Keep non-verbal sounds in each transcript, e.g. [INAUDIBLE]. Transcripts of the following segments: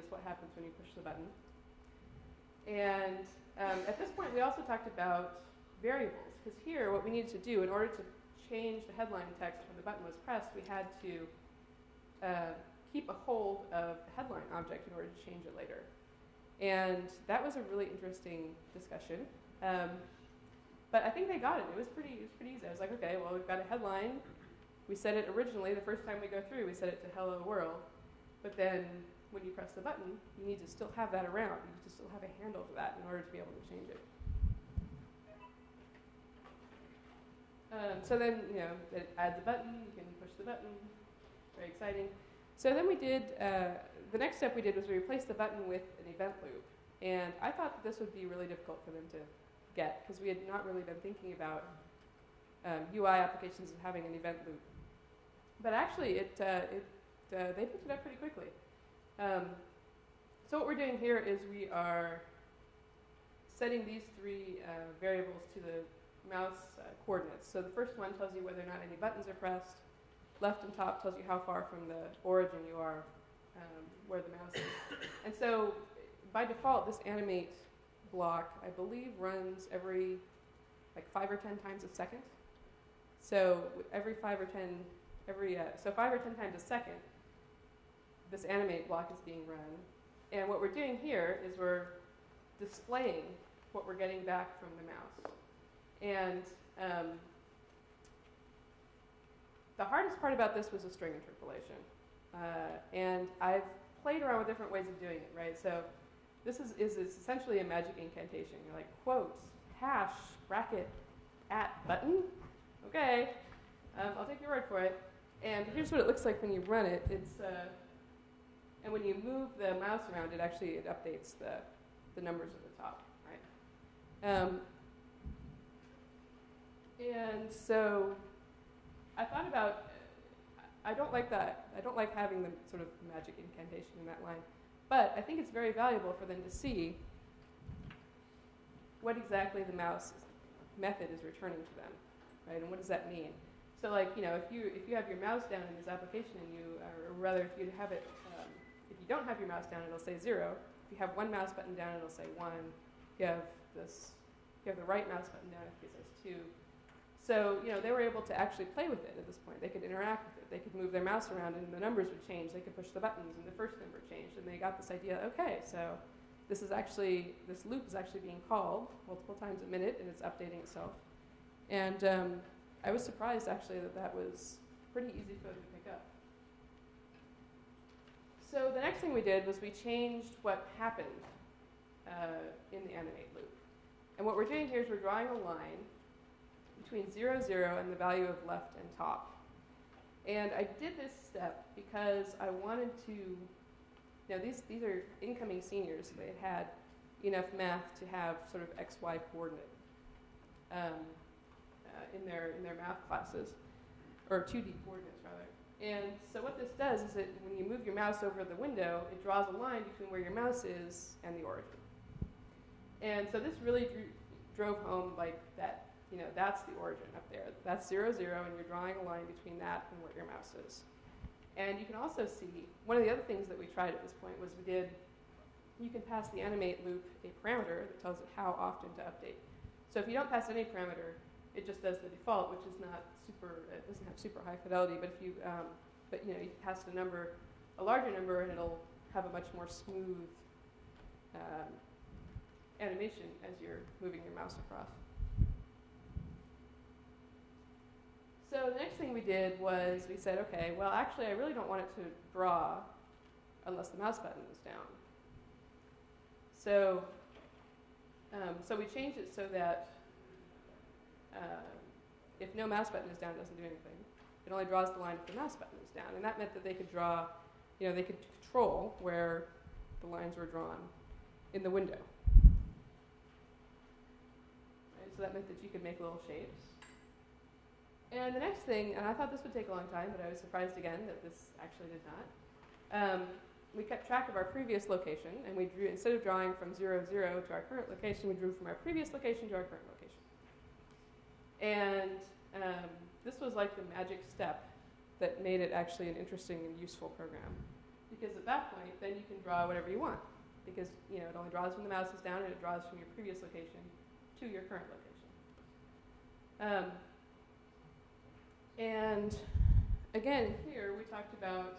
is what happens when you push the button. And um, at this point, we also talked about variables, because here, what we needed to do in order to change the headline text when the button was pressed, we had to uh, keep a hold of the headline object in order to change it later. And that was a really interesting discussion. Um, but I think they got it. It was pretty, it was pretty easy. I was like, okay, well, we've got a headline. We set it originally, the first time we go through, we set it to hello world. But then when you press the button, you need to still have that around. You need to still have a handle for that in order to be able to change it. Um, so then, you know, it adds a button, you can push the button, very exciting. So then we did, uh, the next step we did was we replaced the button with an event loop. And I thought that this would be really difficult for them to get because we had not really been thinking about um, UI applications of having an event loop. But actually, it, uh, it, uh, they picked it up pretty quickly. Um, so what we're doing here is we are setting these three uh, variables to the mouse uh, coordinates. So the first one tells you whether or not any buttons are pressed. Left and top tells you how far from the origin you are, um, where the mouse is. And so by default, this animate block, I believe, runs every like five or ten times a second. So every five or ten, every uh, so five or ten times a second, this animate block is being run. And what we're doing here is we're displaying what we're getting back from the mouse. And um, the hardest part about this was the string interpolation. Uh, and I've played around with different ways of doing it, right? So this is, is, is essentially a magic incantation. You're like, quotes, hash, bracket, at button. Okay, um, I'll take your word for it. And here's what it looks like when you run it. It's, uh, and when you move the mouse around, it actually it updates the, the numbers at the top, right? Um, and so I thought about, I don't like that. I don't like having the sort of magic incantation in that line. But I think it's very valuable for them to see what exactly the mouse method is returning to them, right? And what does that mean? So, like, you know, if you if you have your mouse down in this application, and you, or rather, if you have it, um, if you don't have your mouse down, it'll say zero. If you have one mouse button down, it'll say one. If you have this, if you have the right mouse button down, it says two. So, you know, they were able to actually play with it at this point. They could interact with it. They could move their mouse around and the numbers would change. They could push the buttons and the first number changed. And they got this idea, okay, so this is actually, this loop is actually being called multiple times a minute and it's updating itself. And um, I was surprised actually that that was pretty easy for them. So the next thing we did was we changed what happened uh, in the animate loop. And what we're doing here is we're drawing a line between 0, 0 and the value of left and top. And I did this step because I wanted to, you know, these, these are incoming seniors, so they had enough math to have sort of XY coordinate um, uh, in, their, in their math classes, or 2D coordinates rather. And so what this does is that when you move your mouse over the window, it draws a line between where your mouse is and the origin. And so this really drew, drove home like that you know, that's the origin up there. That's zero, zero, and you're drawing a line between that and where your mouse is. And you can also see, one of the other things that we tried at this point was we did, you can pass the animate loop a parameter that tells it how often to update. So if you don't pass any parameter, it just does the default, which is not super, it doesn't have super high fidelity, but if you, um, but you know, you pass a number, a larger number, and it'll have a much more smooth um, animation as you're moving your mouse across. So the next thing we did was we said, okay, well, actually, I really don't want it to draw unless the mouse button is down. So, um, so we changed it so that if no mouse button is down, it doesn't do anything. It only draws the line if the mouse button is down. And that meant that they could draw, you know, they could control where the lines were drawn in the window. Right? So that meant that you could make little shapes. And the next thing, and I thought this would take a long time, but I was surprised again that this actually did not. Um, we kept track of our previous location, and we drew, instead of drawing from 0, 0 to our current location, we drew from our previous location to our current location. And um, this was like the magic step that made it actually an interesting and useful program. because at that point, then you can draw whatever you want, because you know it only draws from the mouse is down and it draws from your previous location to your current location. Um, and again, here we talked about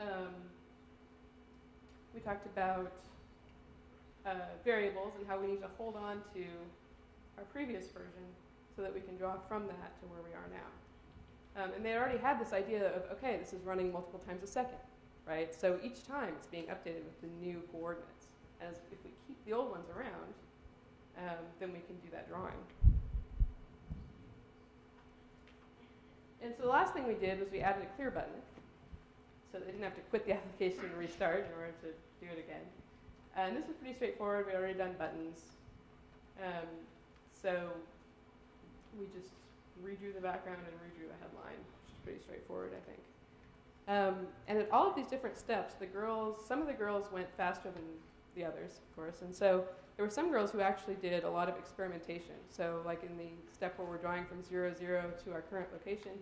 um, we talked about uh, variables and how we need to hold on to our previous version so that we can draw from that to where we are now. Um, and they already had this idea of, okay, this is running multiple times a second, right? So each time it's being updated with the new coordinates. As if we keep the old ones around, um, then we can do that drawing. And so the last thing we did was we added a clear button. So they didn't have to quit the [LAUGHS] application and restart in order to do it again. And this is pretty straightforward. We already done buttons. Um, so we just redrew the background and redrew the headline, which is pretty straightforward, I think. Um, and at all of these different steps, the girls, some of the girls went faster than the others, of course. And so there were some girls who actually did a lot of experimentation. So, like in the step where we're drawing from zero, zero to our current location,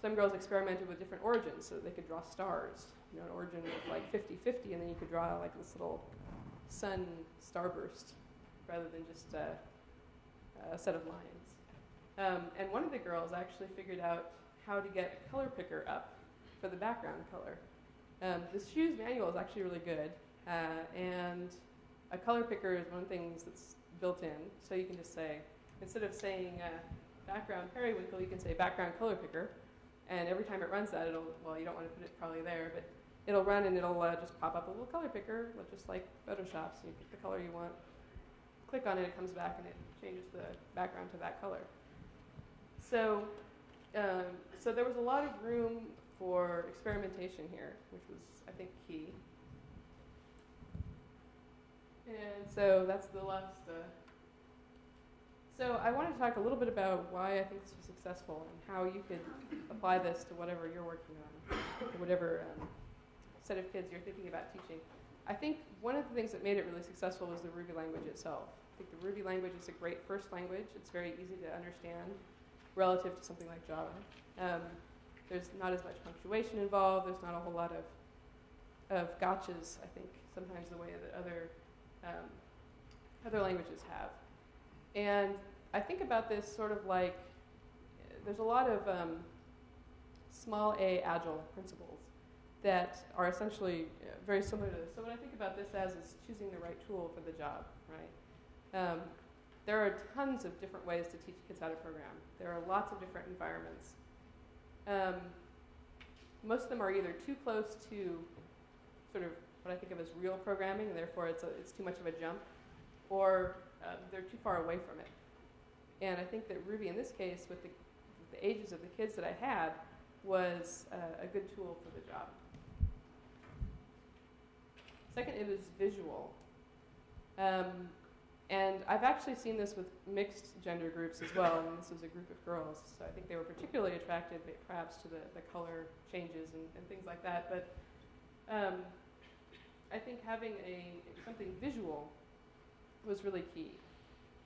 some girls experimented with different origins so they could draw stars. You know, an origin of like 50 50, and then you could draw like this little sun starburst rather than just a set of lines. Um, and one of the girls actually figured out how to get a color picker up for the background color. Um, the shoes manual is actually really good, uh, and a color picker is one of the things that's built in. So you can just say, instead of saying uh, background periwinkle, you can say background color picker. And every time it runs that, it'll, well, you don't want to put it probably there, but it'll run and it'll uh, just pop up a little color picker, just like Photoshop. So you pick the color you want, click on it, it comes back and it changes the background to that color. So, um, so there was a lot of room for experimentation here, which was, I think, key. And so that's the last. Uh, so I wanted to talk a little bit about why I think this was successful and how you could apply this to whatever you're working on, whatever um, set of kids you're thinking about teaching. I think one of the things that made it really successful was the Ruby language itself. I think the Ruby language is a great first language. It's very easy to understand relative to something like Java. Um, there's not as much punctuation involved. There's not a whole lot of of gotchas. I think sometimes the way that other um, other languages have. And I think about this sort of like there's a lot of um, small a agile principles that are essentially uh, very similar to this. So what I think about this as is choosing the right tool for the job, right? Um, there are tons of different ways to teach kids how to program. There are lots of different environments. Um, most of them are either too close to sort of what I think of as real programming, and therefore it's, a, it's too much of a jump, or uh, they're too far away from it. And I think that Ruby, in this case, with the, with the ages of the kids that I had, was uh, a good tool for the job. Second, it was visual. Um, and I've actually seen this with mixed gender groups as well, and this was a group of girls, so I think they were particularly attracted perhaps to the, the color changes and, and things like that. But um, I think having a something visual was really key.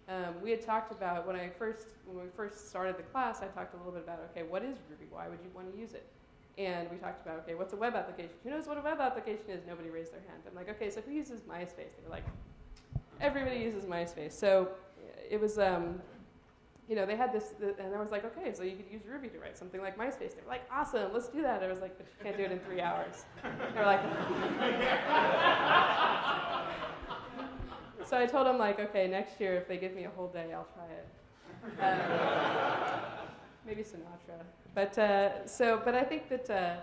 Um, we had talked about when I first when we first started the class. I talked a little bit about okay, what is Ruby? Why would you want to use it? And we talked about okay, what's a web application? Who knows what a web application is? Nobody raised their hand. I'm like, okay, so who uses MySpace? They were like, everybody uses MySpace. So it was um, you know, they had this, and I was like, okay, so you could use Ruby to write something like MySpace. They were like, awesome, let's do that. I was like, but you can't do it in three hours. They were like, [LAUGHS] so I told them like, okay, next year if they give me a whole day, I'll try it. Um, maybe Sinatra. But uh, so, but I think that uh,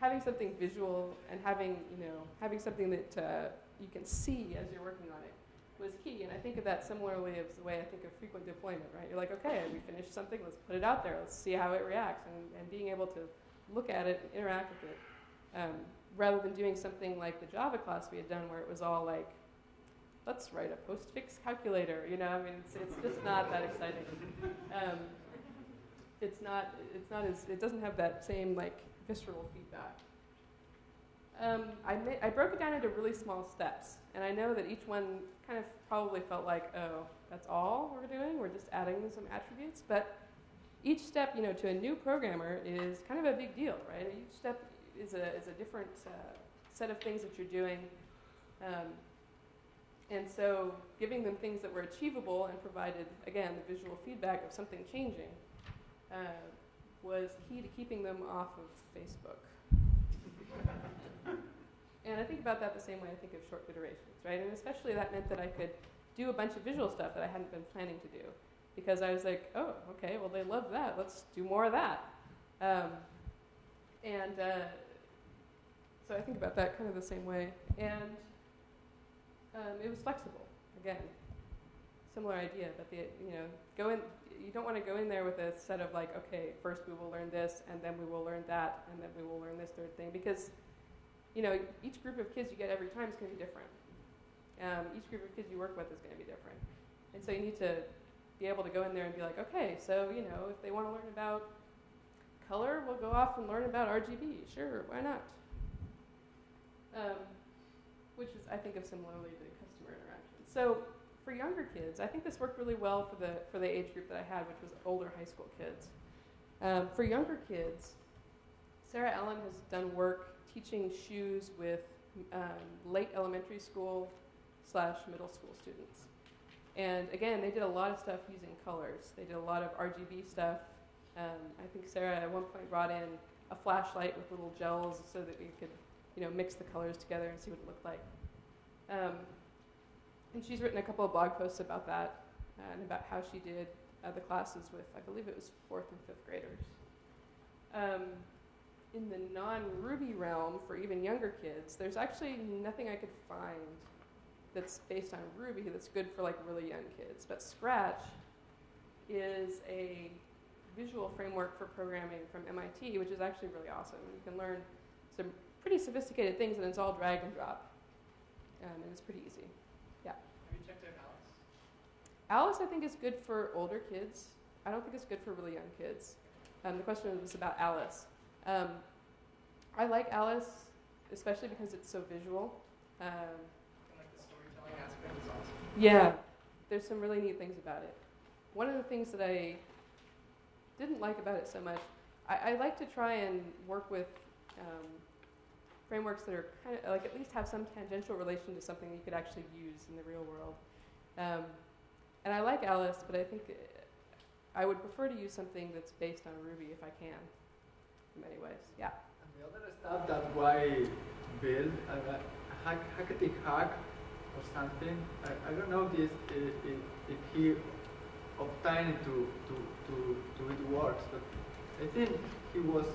having something visual and having, you know, having something that uh, you can see as you're working on it was key. And I think of that similarly as the way I think of frequent deployment, right? You're like, okay, we finished something, let's put it out there, let's see how it reacts, and, and being able to look at it and interact with it, um, rather than doing something like the Java class we had done where it was all like, let's write a postfix calculator, you know, I mean, it's, it's just not that exciting. Um, it's not, it's not as, it doesn't have that same like visceral feedback. Um, I, I broke it down into really small steps, and I know that each one kind of probably felt like, oh, that's all we're doing. We're just adding some attributes. But each step, you know, to a new programmer is kind of a big deal, right? Each step, is a, is a different uh, set of things that you're doing. Um, and so giving them things that were achievable and provided, again, the visual feedback of something changing uh, was key to keeping them off of Facebook. [LAUGHS] and I think about that the same way I think of short iterations, right? And especially that meant that I could do a bunch of visual stuff that I hadn't been planning to do. Because I was like, oh, okay, well, they love that. Let's do more of that. Um, and uh, so I think about that kind of the same way. And um, it was flexible. Again, similar idea, but the you know go in. You don't want to go in there with a set of like, okay, first we will learn this, and then we will learn that, and then we will learn this third thing, because you know each group of kids you get every time is going to be different. Um, each group of kids you work with is going to be different, and so you need to be able to go in there and be like, okay, so you know if they want to learn about color, we'll go off and learn about RGB. Sure, why not? Um, which is, I think, of similarly to customer interaction. So for younger kids, I think this worked really well for the for the age group that I had, which was older high school kids. Um, for younger kids, Sarah Allen has done work teaching shoes with um, late elementary school slash middle school students. And again, they did a lot of stuff using colors. They did a lot of RGB stuff. Um, I think Sarah at one point brought in a flashlight with little gels so that we could you know, mix the colors together and see what it looked like. Um, and she's written a couple of blog posts about that uh, and about how she did uh, the classes with, I believe it was fourth and fifth graders. Um, in the non-Ruby realm, for even younger kids, there's actually nothing I could find that's based on Ruby that's good for like really young kids. But Scratch is a visual framework for programming from MIT, which is actually really awesome. You can learn some pretty sophisticated things, and it's all drag and drop. Um, and it's pretty easy. Yeah. Have you checked out Alice? Alice, I think, is good for older kids. I don't think it's good for really young kids. Um, the question was about Alice. Um, I like Alice, especially because it's so visual. Um, like the storytelling aspect is awesome. yeah, there's some really neat things about it. One of the things that I didn't like about it so much, I, I like to try and work with um, frameworks that are kind of like at least have some tangential relation to something you could actually use in the real world. Um, and I like Alice, but I think uh, I would prefer to use something that's based on Ruby if I can, in many ways. Yeah. And the other stuff that why build a uh, hack, hackety hack or something. I, I don't know this if, if, if he obtained to, to, to, to it works, but I think he was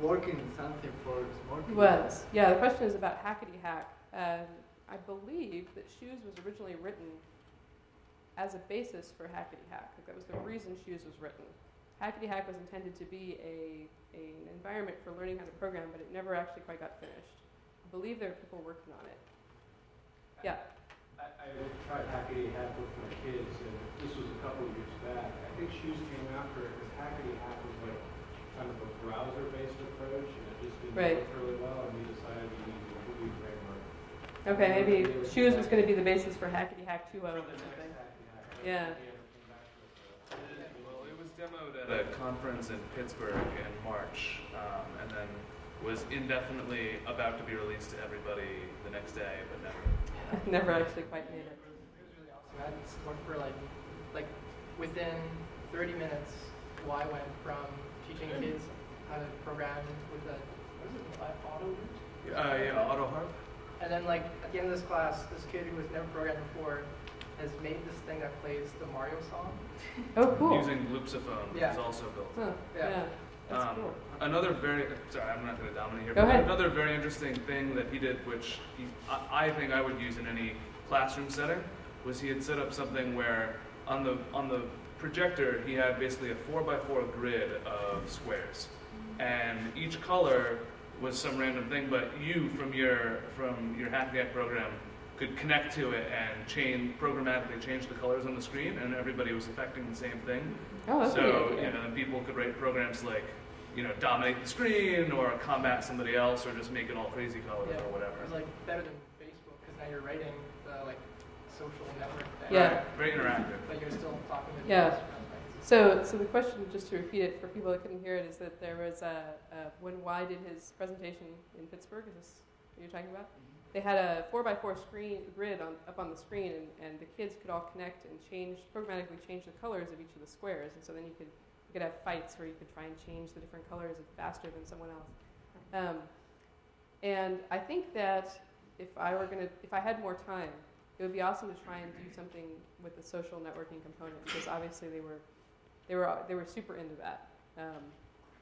working something for small It was. Yeah, the question is about Hackety Hack. Um, I believe that Shoes was originally written as a basis for Hackety Hack. Like that was the reason Shoes was written. Hackety Hack was intended to be a, a, an environment for learning how to program, but it never actually quite got finished. I believe there are people working on it. Yeah. I, I tried Hackety Hack with my kids, and this was a couple of years back. I think Shoes came after it because Hackety Hack was like kind of a browser-based approach, and it just didn't Right. work really well, and we decided we needed a Ruby framework. Okay, maybe Shoes was going to be the basis for Hackety Hack 2.0 or For the next something. Hackety Hack, I don't Yeah. think they ever came back to it, so. Well, it was demoed at a conference in Pittsburgh in March, um, and then was indefinitely about to be released to everybody the next day, but never. [LAUGHS] never actually quite made it. It was, it was really awesome. I had support for like, like within 30 minutes, _why went from teaching kids how to program with a, what is it, like auto root? Uh, yeah, AutoHarp. And then like at the end of this class, this kid who was never programmed before has made this thing that plays the Mario song. [LAUGHS] Oh, cool. Using Bloopsaphone, which Yeah. is also built. Huh, Yeah. yeah. That's Um, cool. Another very sorry, I'm not going to dominate here. Go but ahead. Another very interesting thing that he did, which he, I, I think I would use in any classroom setting, was he had set up something where on the on the projector he had basically a four by four grid of squares, and each color was some random thing, but you from your from your HackNet program could connect to it and change programmatically change the colors on the screen, and everybody was affecting the same thing. Oh, that's So, you know, people could write programs like, you know, dominate the screen or combat somebody else or just make it all crazy colors Yeah. or whatever. It's like better than Facebook because now you're writing the like social network thing. Yeah. Right, Very interactive. But you're still talking to Yeah. the students, right? So So, so the question, just to repeat it for people that couldn't hear it, is that there was a, a when _why did his presentation in Pittsburgh. Is this what you're talking about? Mm-hmm. They had a four by four screen grid on, up on the screen, and, and the kids could all connect and change programmatically change the colors of each of the squares. And so then you could you could have fights where you could try and change the different colors faster than someone else. Um, and I think that if I were gonna, if I had more time, it would be awesome to try and do something with the social networking component because obviously they were, they were, they were super into that. Um,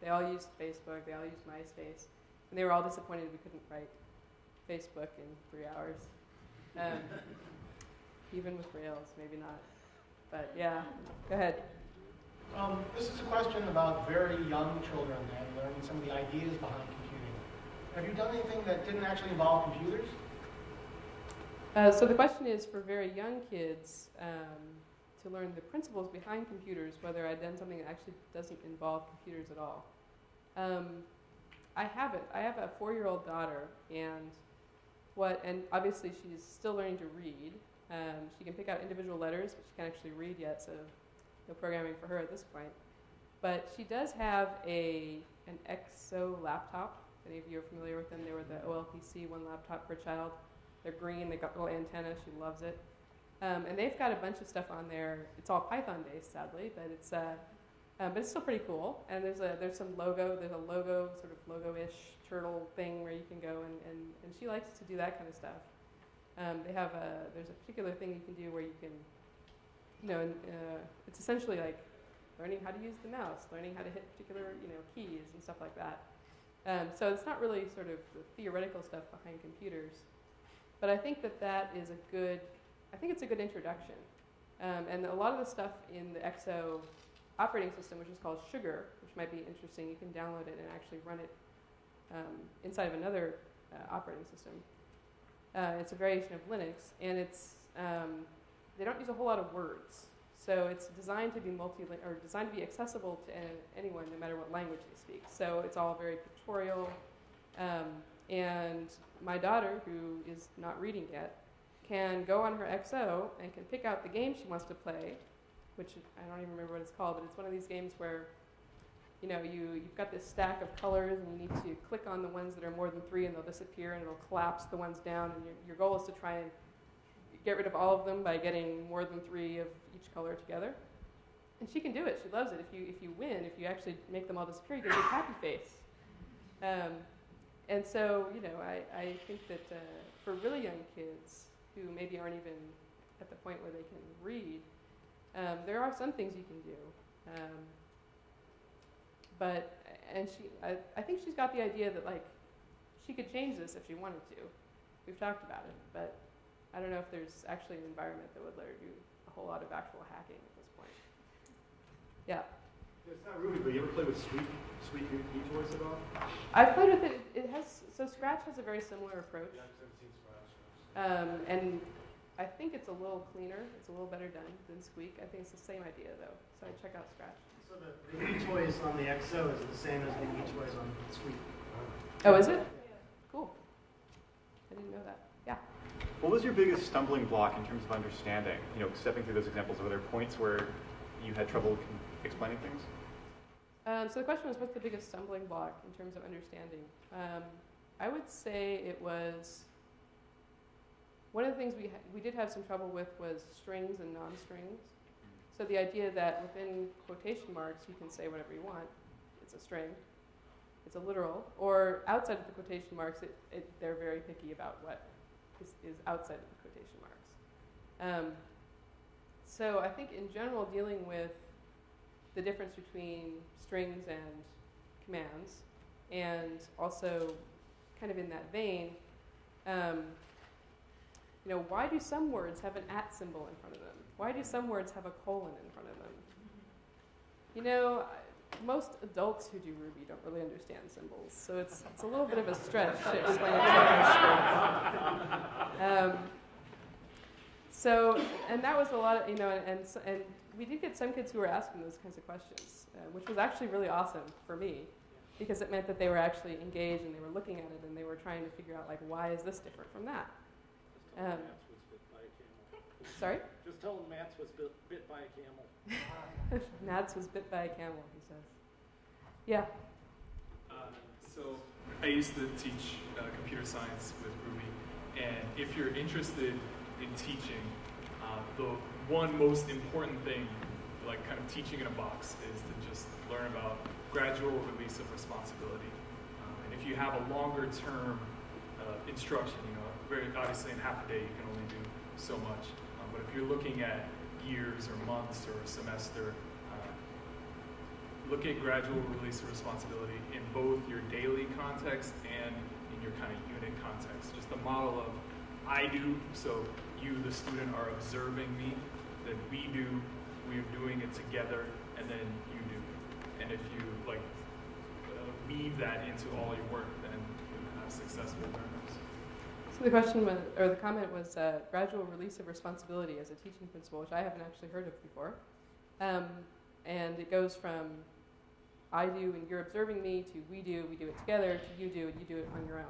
they all used Facebook, they all used MySpace, and they were all disappointed we couldn't write Facebook in three hours. Um, even with Rails, maybe not. But yeah, go ahead. Um, this is a question about very young children and learning some of the ideas behind computing. Have you done anything that didn't actually involve computers? Uh, so the question is for very young kids um, to learn the principles behind computers, whether I've done something that actually doesn't involve computers at all. Um, I haven't. I have a four-year-old daughter, and what? And obviously she's still learning to read. Um, she can pick out individual letters, but she can't actually read yet, so no programming for her at this point. But she does have a an XO laptop. If any of you are familiar with them, they were the OLPC one laptop per child. They're green. They got little antenna. She loves it. Um, and they've got a bunch of stuff on there. It's all Python based, sadly, but it's uh, um, but it's still pretty cool. And there's a there's some logo. There's a logo sort of logo-ish turtle thing where you can go and, and, and she likes to do that kind of stuff. Um, they have a there's a particular thing you can do where you can, you know, and, uh, it's essentially like learning how to use the mouse, learning how to hit particular you know keys and stuff like that. Um, so it's not really sort of the theoretical stuff behind computers. But I think that that is a good, I think it's a good introduction. Um, and a lot of the stuff in the XO operating system, which is called Sugar, which might be interesting, you can download it and actually run it um, inside of another uh, operating system. Uh, it's a variation of Linux, and it's um, they don't use a whole lot of words, so it's designed to be multi or designed to be accessible to anyone, no matter what language they speak. So it's all very pictorial. Um, and my daughter, who is not reading yet, can go on her XO and can pick out the game she wants to play, which I don't even remember what it's called, but it's one of these games where you know, you, you've got this stack of colors and you need to click on the ones that are more than three and they'll disappear and it'll collapse the ones down. And your, your goal is to try and get rid of all of them by getting more than three of each color together. And she can do it. She loves it. If you, if you win, if you actually make them all disappear, you get a happy face. Um, and so, you know, I, I think that uh, for really young kids who maybe aren't even at the point where they can read, um, there are some things you can do. Um, but, and she, I, I think she's got the idea that, like, she could change this if she wanted to. We've talked about it, but I don't know if there's actually an environment that would let her do a whole lot of actual hacking at this point. Yeah. It's not Ruby, but you ever play with Squeak, Squeak eToys at all? I've played with it. It has so Scratch has a very similar approach. Yeah, I've seen Scratch. Um, and I think it's a little cleaner. It's a little better done than Squeak. I think it's the same idea though. So I check out Scratch. So the, the eToys on the XO is the same as the eToys on the Squeak. Oh, is it? Cool. I didn't know that. Yeah. What was your biggest stumbling block in terms of understanding? You know, stepping through those examples, were there points where you had trouble explaining things? Um, so the question was, what's the biggest stumbling block in terms of understanding? Um, I would say it was one of the things we ha- we did have some trouble with was strings and non-strings. So the idea that within quotation marks you can say whatever you want, it's a string, it's a literal, or outside of the quotation marks, it, it, they're very picky about what is, is outside of the quotation marks. Um, so I think in general, dealing with the difference between strings and commands, and also kind of in that vein, um, you know, why do some words have an at symbol in front of them? Why do some words have a colon in front of them? You know, most adults who do Ruby don't really understand symbols, so it's, it's a little bit of a stretch to explain it um, So, and that was a lot of, you know, and, and, and we did get some kids who were asking those kinds of questions, uh, which was actually really awesome for me because it meant that they were actually engaged and they were looking at it and they were trying to figure out like why is this different from that. Um, Sorry? Just tell him Matz was bit, bit by a camel. [LAUGHS] Matz was bit by a camel, he says. Yeah. Uh, so I used to teach uh, computer science with Ruby, and if you're interested in teaching, uh, the one most important thing, like kind of teaching in a box, is to just learn about gradual release of responsibility. Um, and if you have a longer term uh, instruction, you know, very obviously in half a day you can only do so much. But if you're looking at years or months or a semester, uh, look at gradual release of responsibility in both your daily context and in your kind of unit context. Just the model of I do, so you, the student, are observing me, then we do, we are doing it together, and then you do. And if you like uh, weave that into all your work, then you have successful learners. So the question was, or the comment was uh, gradual release of responsibility as a teaching principle, which I haven't actually heard of before. Um, and it goes from I do and you're observing me to we do, we do it together, to you do and you do it on your own.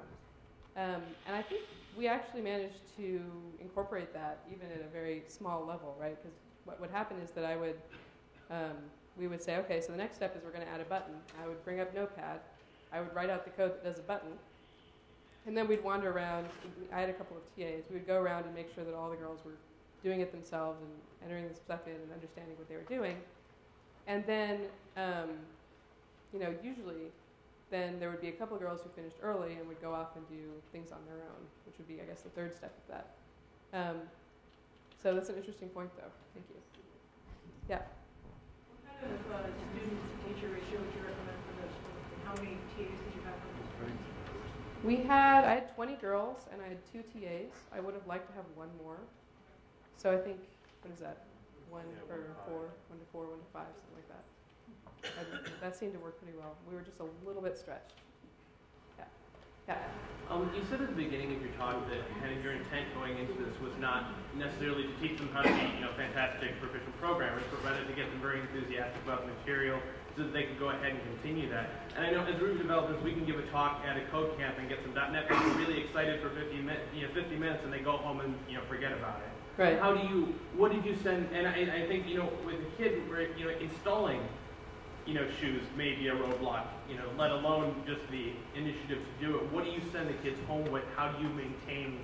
Um, and I think we actually managed to incorporate that even at a very small level, right? Because what would happen is that I would, um, we would say, okay, so the next step is we're going to add a button. I would bring up Notepad. I would write out the code that does a button. And then we'd wander around. I had a couple of TAs. We would go around and make sure that all the girls were doing it themselves and entering the stuff in and understanding what they were doing. And then, um, you know, usually then there would be a couple of girls who finished early and would go off and do things on their own, which would be, I guess, the third step of that. Um, so that's an interesting point, though. Thank you. Yeah. What kind of uh, student-to-teacher ratio would you recommend for this? How many TAs did you have for this? We had, I had 20 girls and I had two TAs. I would have liked to have one more. So I think, what is that? One Yeah, for one to four, one to four, one to five, something like that. And that seemed to work pretty well. We were just a little bit stretched. Yeah. Yeah. Um, you said at the beginning of your talk that kind of your intent going into this was not necessarily to teach them how to be, you know, fantastic proficient programmers, but rather to get them very enthusiastic about the material so that they could go ahead and continue that. And I know as Ruby developers, we can give a talk at a code camp and get some .NET people really excited for 50 minutes, you know, 50 minutes, and they go home and you know forget about it. Right. How do you? What did you send? And I, I think you know, with a kid, you know, installing, you know, shoes may be a roadblock. You know, let alone just the initiative to do it. What do you send the kids home with? How do you maintain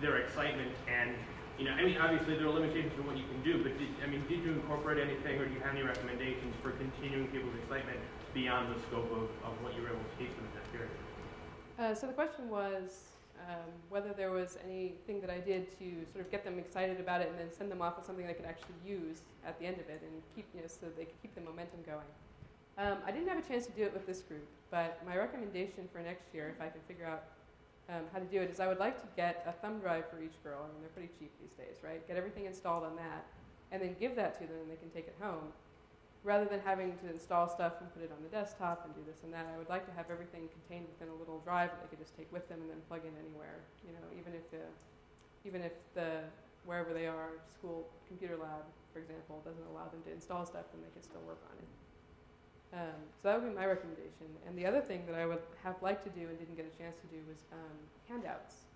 their excitement? And you know, I mean, obviously there are limitations to what you can do, but did, I mean, did you incorporate anything, or do you have any recommendations for continuing people's excitement beyond the scope of, of what you were able to teach them in that period? Uh, so the question was um, whether there was anything that I did to sort of get them excited about it and then send them off with something they could actually use at the end of it and keep, you know, so they could keep the momentum going. Um, I didn't have a chance to do it with this group, but my recommendation for next year, if I can figure out um, how to do it, is I would like to get a thumb drive for each girl. I mean, they're pretty cheap these days, right? Get everything installed on that, and then give that to them, and they can take it home. Rather than having to install stuff and put it on the desktop and do this and that, I would like to have everything contained within a little drive that they could just take with them and then plug in anywhere. You know, even if the, even if the wherever they are, school computer lab, for example, doesn't allow them to install stuff, then they can still work on it. Um, so that would be my recommendation. And the other thing that I would have liked to do and didn't get a chance to do was um, handouts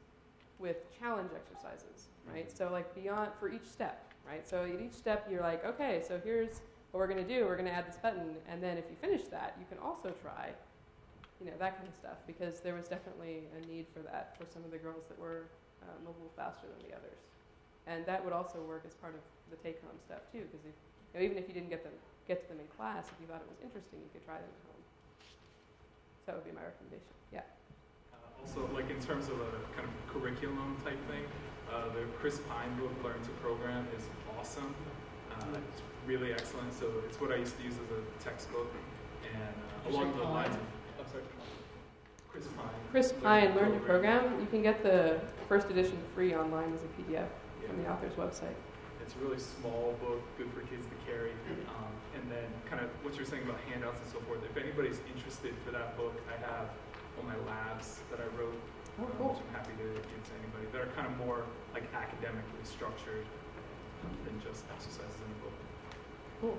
with challenge exercises, right? So like beyond for each step, right? So at each step you're like, okay, so here's what we're going to do. We're going to add this button, and then if you finish that, you can also try, you know, that kind of stuff because there was definitely a need for that for some of the girls that were um, a little faster than the others, and that would also work as part of the take-home stuff too, because you know, even if you didn't get them get to them in class, if you thought it was interesting, you could try them at home. So that would be my recommendation. Yeah. Uh, also, like in terms of a kind of curriculum type thing, uh, the Chris Pine book, Learn to Program, is awesome. Uh, it's really excellent. So it's what I used to use as a textbook, and uh, along the lines of, I'm sorry, Chris Pine. Chris Pine, Learn to Program. You can get the first edition free online as a PDF from the author's website. It's a really small book, good for kids to carry. Um, and then, kind of what you're saying about handouts and so forth. If anybody's interested for that book, I have all my labs that I wrote, Oh, um, cool. which I'm happy to give to anybody. That are kind of more like academically structured than just exercises in the book. Cool.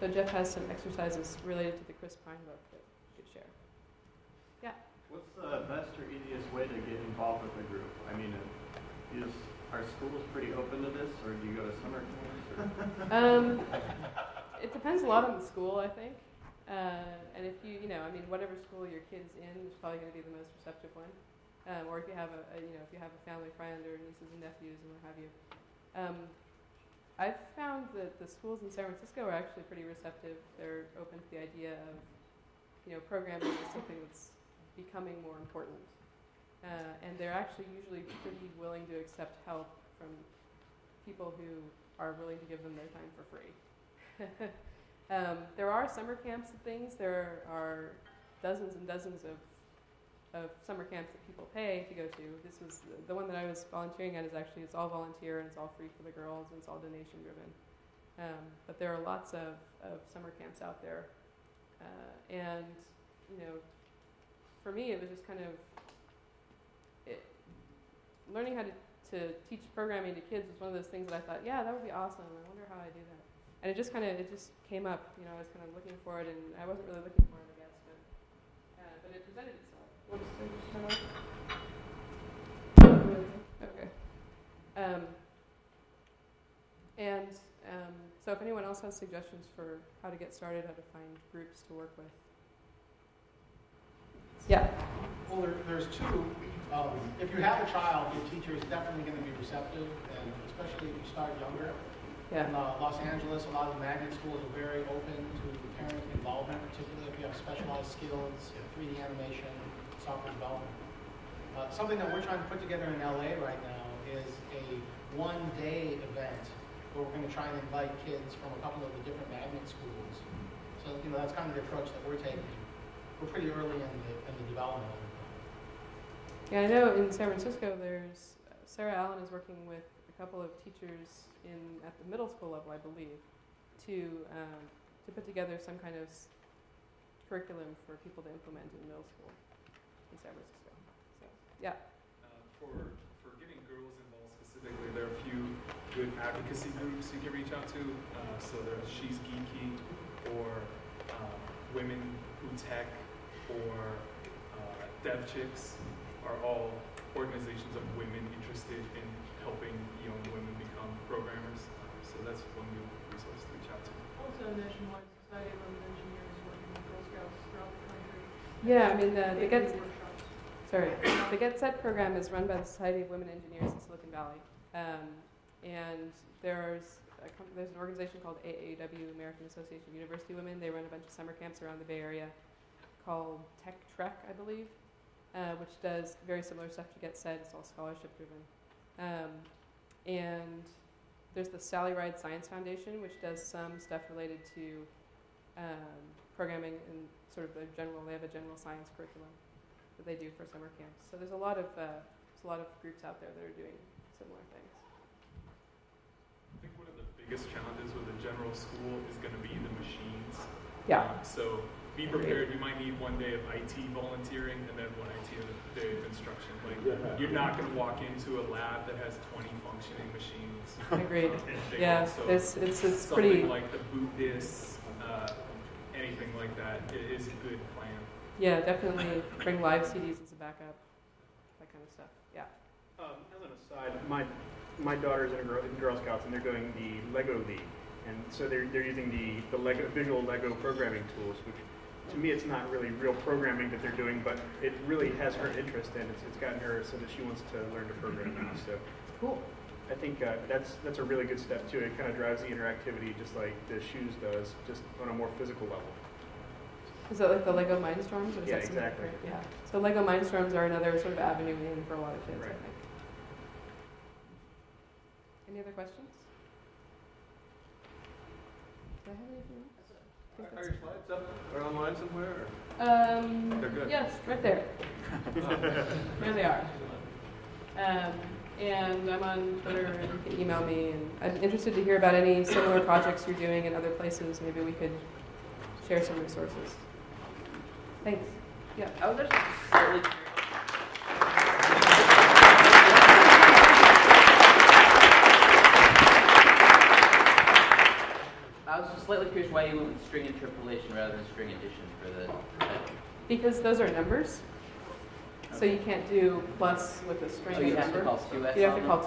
So Jeff has some exercises related to the Chris Pine book that you could share. Yeah. What's the best or easiest way to get involved with the group? I mean, uh, is Are schools pretty open to this, or do you go to summer camps? [LAUGHS] Um, it depends a lot on the school, I think. Uh, and if you, you know, I mean, whatever school your kid's in is probably going to be the most receptive one. Um, or if you have a, a, you know, if you have a family friend or nieces and nephews and what have you. Um, I've found that the schools in San Francisco are actually pretty receptive. They're open to the idea of, you know, programming is something that's becoming more important. Uh, and they're actually usually pretty willing to accept help from people who are willing to give them their time for free. [LAUGHS] um, there are summer camps and things. There are dozens and dozens of, of summer camps that people pay to go to. This was the one that I was volunteering at is actually it's all volunteer and it's all free for the girls and it's all donation driven. Um, but there are lots of, of summer camps out there, uh, and you know, for me it was just kind of learning how to to teach programming to kids was one of those things that I thought, yeah, that would be awesome. I wonder how I do that. And it just kind of it just came up. You know, I was kind of looking for it, and I wasn't really looking for it, I guess, but uh, but it presented itself. Whoops, did I just turn off? Okay. Um, and um, so, if anyone else has suggestions for how to get started, how to find groups to work with. Yeah. Well, there, there's two. Um, if you have a child, your teacher is definitely going to be receptive, and especially if you start younger. Yeah. In uh, Los Angeles, a lot of the magnet schools are very open to parent involvement, particularly if you have specialized skills in 3D animation, software development. Uh, something that we're trying to put together in LA right now is a one-day event where we're going to try and invite kids from a couple of the different magnet schools. So, you know, that's kind of the approach that we're taking. We're pretty early in the, in the development of it. Yeah, I know in San Francisco, there's Sarah Allen is working with a couple of teachers in at the middle school level, I believe, to um, to put together some kind of curriculum for people to implement in middle school in San Francisco. So, yeah. Uh, for for getting girls involved specifically, there are a few good advocacy groups you can reach out to. Uh, so there's She's Geeky, or uh, Women Who Tech, or uh, DevChix are all organizations of women interested in helping young women become programmers. So that's one good resource to reach out to. Also, Nationwide Society of Women Engineers working with Girl Scouts throughout the country. Yeah, I mean, uh, the They Get sorry, the Get Set program is run by the Society of Women Engineers in Silicon Valley, um, and there's a, there's an organization called AAW, American Association of University Women. They run a bunch of summer camps around the Bay Area, called Tech Trek, I believe, uh, which does very similar stuff to Get Set. It's all scholarship driven, um, and there's the Sally Ride Science Foundation, which does some stuff related to um, programming and sort of a general. They have a general science curriculum that they do for summer camps. So there's a lot of uh, there's a lot of groups out there that are doing similar things. I think one of the biggest challenges with a general school is going to be the machines. Yeah. Um, so be prepared. You might need one day of IT volunteering and then one IT day of instruction. Like you're not going to walk into a lab that has 20 functioning machines. Agreed. [LAUGHS] Um, Yeah, also- there's- it's- it's something pretty- like the boot disk, uh, anything like that i- is a good plan. Yeah, definitely bring live CDs as a backup, that kind of stuff. Yeah. Um, as an aside, my my daughter's in, a Girl, in Girl Scouts and they're doing the Lego League, and so they're they're using the the Lego visual Lego programming tools, which to me it's not really real programming that they're doing, but it really has her interest and it's, it's gotten her so that she wants to learn to program now. So cool. I think uh, that's that's a really good step too. It kind of drives the interactivity just like the shoes does, just on a more physical level. Is that like the Lego Mindstorms? Or is Yeah, that something exactly. different? Yeah. So Lego Mindstorms are another sort of avenue in for a lot of kids, I Right. think. Any other questions? Do I have anything else? I think Are your slides up or online somewhere? Um, They're good. yes, right there. [LAUGHS] there they are. Um, and I'm on Twitter, and you can email me. And I'm interested to hear about any similar projects you're doing in other places. Maybe we could share some resources. Thanks. Yeah. I was actually slightly was just slightly curious why you went with string interpolation rather than string addition for the. Because those are numbers. So you can't do plus with a string Oh, you and have to number. You have to call